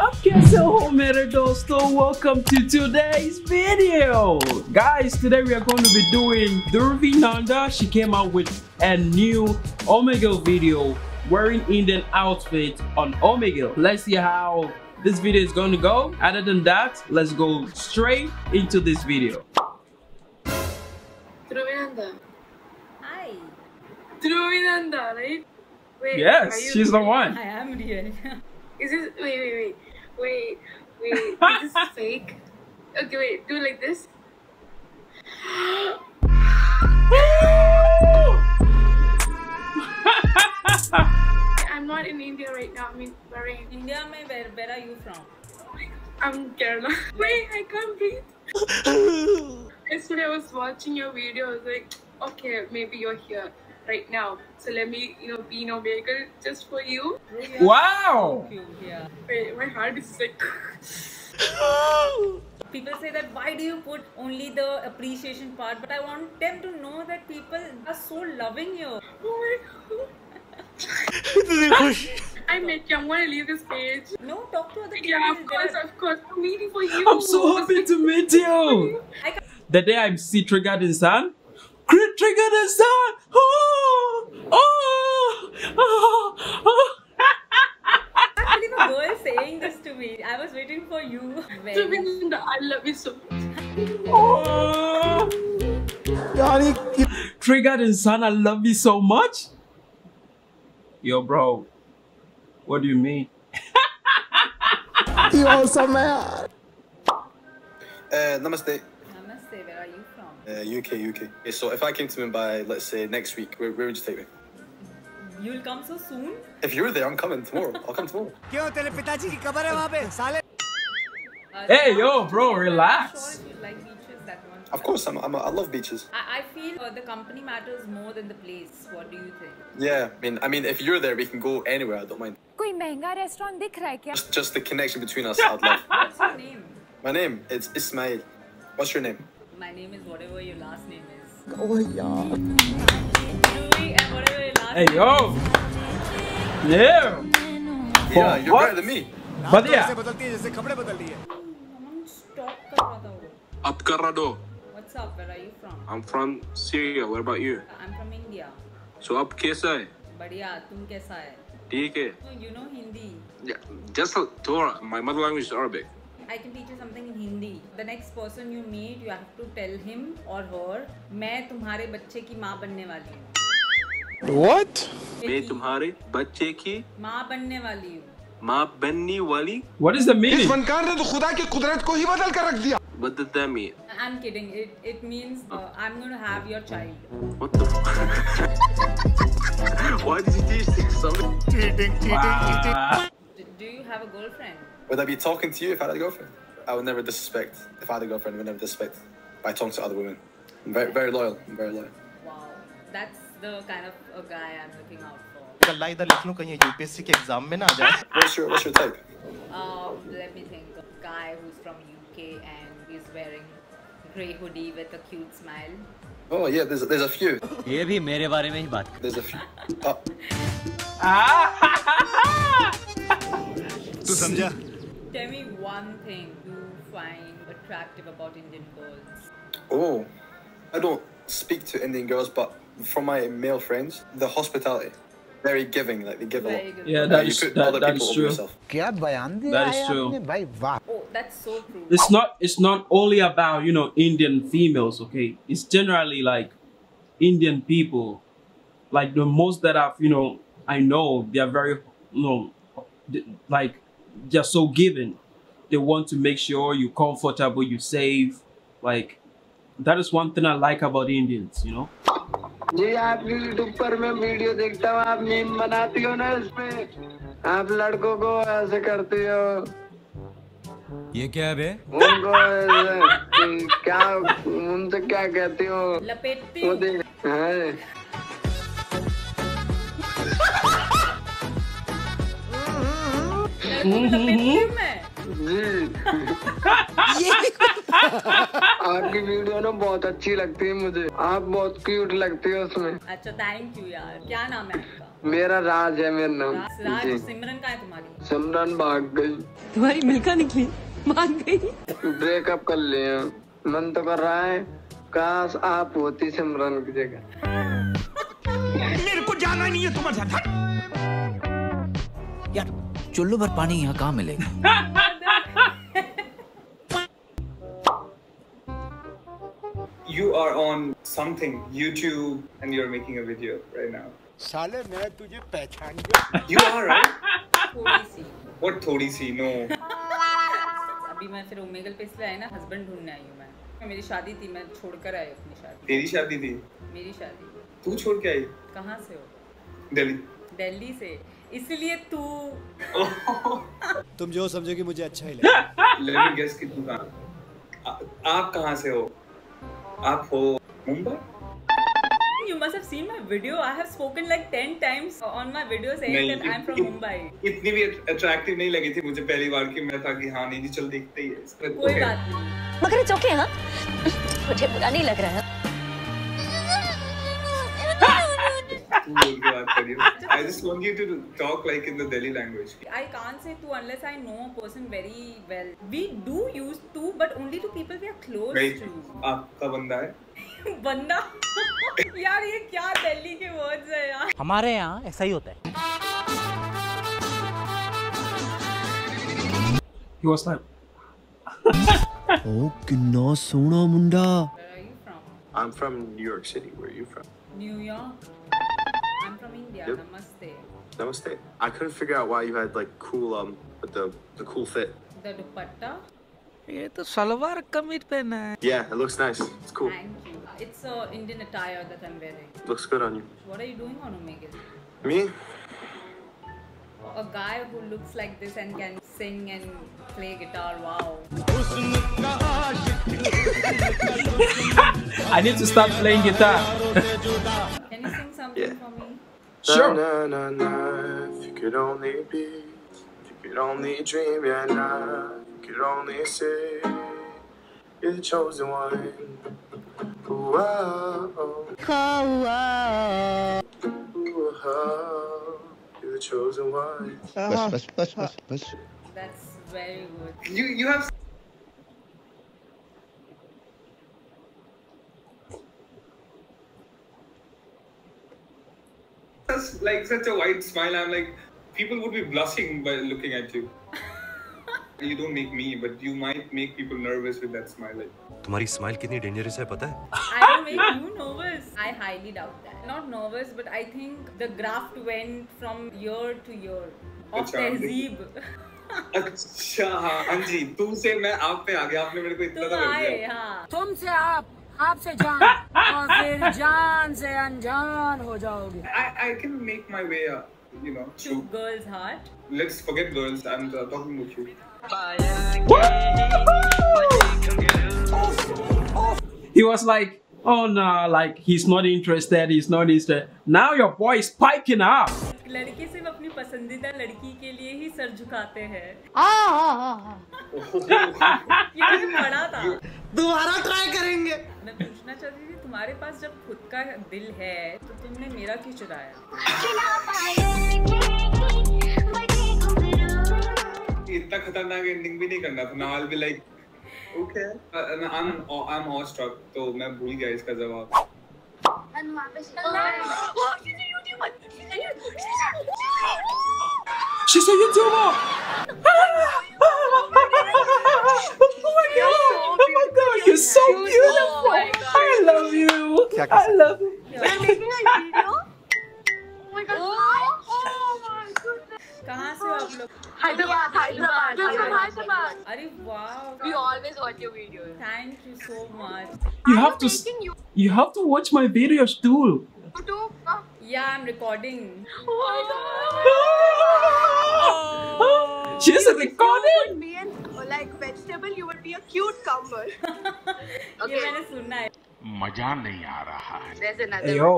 I'm Kenzo Homero Dosto. Welcome to today's video. Guys, today we are going to be doing Dhruvinanda. She came out with a new Omegle video wearing Indian outfit on Omegle. Let's see how this video is going to go. Other than that, let's go straight into this video. Dhruvinanda. Hi. Dhruvinanda, right? Wait, yes, she's the one. I am here. Is this, wait, wait, wait wait, wait. Is this fake? Okay, wait. Do it like this. I'm not in India right now. I'm in Bahrain. India में where where are you from? I'm Kerala. Wait, I can't breathe. Yesterday I was watching your video. I was like, okay, maybe you're here right now. So let me, you know, be in Omegle just for you. Bro, you are wow so cute. Yeah. Wait, my heart is sick. People say that why do you put only the appreciation part? But I want them to know that people are so loving here. Oh my god. I met you. I'm gonna leave this page. No, talk to other people. Yeah, of course, are- of course. I'm waiting for you. I'm so happy to meet you the day I see Triggered Insaan, Crit Triggered in Sun. Oh, believe a girl saying this to me. I was waiting for you. Very Dhruvinanda, I love you so much. oh. Triggered Insaan, I love you so much. Yo, bro, what do you mean? You also man. Uh, namaste. Namaste, where are you from? Uh, UK, UK. Okay, so if I came to Mumbai, let's say next week, where, where would you take me? You'll come so soon? If you're there, I'm coming tomorrow. I'll come tomorrow. क्यों तेरे पिताजी की कब्र है वहाँ पे साले Uh, Hey, I'm yo, not bro, sure relax. if you like beaches that one. Of course, I'm, I'm, I love beaches. I, I feel uh, the company matters more than the place. What do you think? Yeah, I mean, I mean, if you're there, we can go anywhere. I don't mind. कोई महंगा restaurant दिख रहा है क्या Just, just the connection between us, I'd love. What's your name? My name, it's Ismail. What's your name? My name is whatever your last name is. ओह यार Hey, yo. Yeah. Yeah, you're what? better than me. But तो yeah. बदलती है जैसे कपड़े बदल दिए is. कर रहा था वो. Up Carrado. What's up? Where are you from? I'm from Syria. What about you? I'm from India. So up कैसा है? बढ़िया तुम कैसा है? ठीक है. So you know Hindi. Yeah, just a Torah. My mother language is Arabic. I can teach you something in Hindi. The next person you meet, you have to tell him or her, मैं तुम्हारे बच्चे की माँ बनने वाली हूँ. What? मैं तुम्हारे बच्चे की माँ बनने वाली हूँ. माँ बनने वाली. What is the meaning? फनकार ने तो खुदा की कुदरत को ही बदल कर रख दिया What did that mean? I'm kidding. It it means uh, I'm going to have your child. What the? Why did you teach this? Something? Cheating cheating Ah. Do, do you have a girlfriend? Would I be talking to you if I had a girlfriend? I would never disrespect. If I had a girlfriend, I would never disrespect by talking to other women. I'm very, very loyal. I'm very loyal. Wow, that's the kind of a guy I'm looking out for. कल्ला इधर लिख लूं कहीं UPSC के exam में ना आ जाए What's your, what's your type? Um, let me think. A guy who's from UK and is wearing grey hoodie with a cute smile. Oh yeah, there's, there's a few. ये भी मेरे बारे में ही बात There's a few. Oh, Ah. तू समझा Tell me one thing you find attractive about Indian girls. oh, I don't speak to Indian girls, but from my male friends, the hospitality. Very giving, like they give a lot. Yeah, that is, you put that, people true. That is true. Oh, that's so true. It's not it's not only about, you know, Indian females, okay? It's generally like Indian people. Like the most that I've, you know, I know they are very you know like they're so giving. They want to make sure you're comfortable, you're safe, like that is one thing I like about Indians, you know. जी आपकी YouTube पर मैं video देखता हूँ आप meme बनाती हो ना इसमें आप लड़कों को ऐसे करती हो ये क्या है बे उनको क्या उनसे क्या कहती हो लपेटती वो हूँ। देख हाँ। जी आपकी वीडियो ना बहुत अच्छी लगती है मुझे। आप बहुत क्यूट लगती है उसमें। अच्छा थैंक यू यार। क्या नाम है आपका? मेरा राज है मेरा नाम। राज राज सिमरन का है तुम्हारी? सिमरन भाग गई। तुम्हारी मिल्का निकली भाग गई। ब्रेकअप कर लिया मन तो कर रहा है काश आप होती सिमरन की जगह। मेरे को जाना नहीं है तुम्हारे साथ। यार चुल्लू भर पानी यहाँ कहाँ मिलेगा? You are on something, YouTube, and you're making a video right now. साले मैं तुझे पहचान गया। You are, right? थोड़ी सी। What थोड़ी सी? No. अभी मैं फिर ओमेगल पे इसलिए आई ना हस्बैंड ढूँढने आई हूँ मैं। मेरी शादी थी मैं छोड़कर आई अपनी शादी। तेरी शादी थी? मेरी शादी। तू छोड़ के आई? कहाँ से हो? दिल्ली। दिल्ली से। इसलिए तू। तुम जो समझो कि मुझे अच्छा ही लगे Let me guess कि तू कहाँ आप कहाँ से हो? आप हो Mumbai You must have seen my video. I have spoken like 10 times on my video saying that I'm from Mumbai. इतनी भी attractive नहीं लगी थी मुझे पहली बार कि मैं था कि हाँ नहीं जी चल देखते ही है कोई बात नहीं मगर इट्स ओके हाँ मुझे बुरा नहीं लग रहा है just want you to talk like in the Delhi language I can't say to unless I know a person very well. We do use to, but only to people we are close Wait, to. आपका बंदा है बंदा यार ये क्या दिल्ली के words है यार हमारे यहाँ ऐसा ही होता है He was like, ओ किन्ना सोना मुंडा Where are you from? I'm from New York City. Where are you from? New York. I'm from India. Yep. Namaste. Namaste. I couldn't figure out why you had like cool um with the the cool fit. The dupatta. ये तो सलवार कमीज पहना है Yeah, it looks nice. It's cool. Thank you. It's a Indian attire that I'm wearing. Looks good on you. What are you doing on Omegle? Me? A guy who looks like this and can sing and play guitar. Wow. I need to start playing guitar. Sure. Na, na, na, if you could only be, if you could only dream, yeah, nah, you could only say, oh. oh. you're the chosen one. Whoa. Oh, oh. Whoa. You're the chosen one. Push, push, push, push, push. That's very good. You, you have. Such like such a wide smile. I'm like people would be blushing by looking at you. you don't make me, but you might make people nervous with that smile. Like, तुम्हारी smile कितनी dangerous है पता है I don't make you nervous. I highly doubt that. Not nervous, but I think the graft went from year to year of अच्छा, tehzeeb. अच्छा हाँ हाँ जी तू से मैं आप पे आ गया आपने मेरे को इतना तो दिया हाँ तुमसे आप आपसे जान और फिर जान से अनजान हो जाओगे I I can make my way up. You know, to girls' heart. let's forget girls. I'm uh, talking about you. He was like, oh no, like he's not interested, he's not interested. Now your boy is spiking up. लड़के सिर्फ अपनी पसंदीदा लड़की के लिए ही sir झुकाते हैं। ये पढ़ा था। दोबारा ट्राई करेंगे। मैं पूछना चाहती थी तुम्हारे पास जब खुद का दिल है तो तुमने मेरा क्यों चुराया? इतना खतरनाक एंडिंग भी नहीं करना था। ना I'll be like okay uh, I'm I'm awestruck तो मैं भूल गया इसका जवाब। She's a YouTuber. oh my god! Oh my god! You're so beautiful. I love you. I love you. कहाँ से हो आप लोग Hyderabad, Hyderabad, Hyderabad, Hyderabad. अरे वाह We always watch your videos. Thank you so much You have to. s- You have to watch my videos too. या I am recording She's recording. Me and like vegetable, you would be a cute cumber. ये मैंने सुना है मजा नहीं आ रहा है There's another. Hey, yo.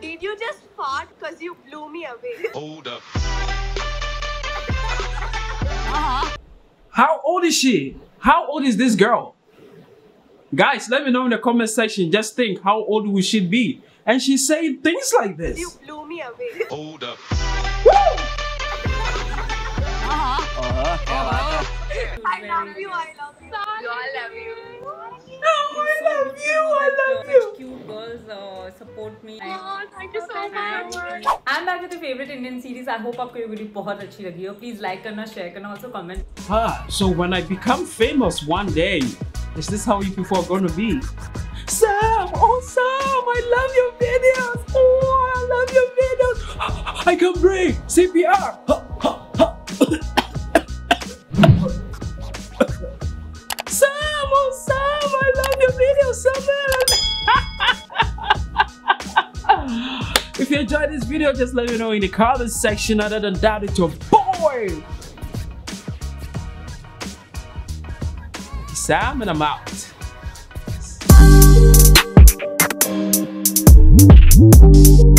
Did you just fart because you blew me away? Hold up. How old is she? How old is this girl? Guys, let me know in the comment section. Just think, how old we should be? and she's saying things like this. You blew me away. Hold up. I love you. I love you. You all love you. Oh, I love you. I love Such you. cute girls uh, support me. Oh, thank you so much. I'm back with your favorite Indian series. I hope आपको ये video बहुत अच्छी लगी हो. Please like करना, share करना, also comment. Ah, so when I become famous one day, is this how you people are gonna be? Sam, Oh Sam, I love your videos. Oh, I love your videos. I can breathe. CPR. Sam, oh Sam, I love your videos much. if you enjoyed this video, just let me know in the comment section. Other than that, it's your boy. Sam, and I'm out. Música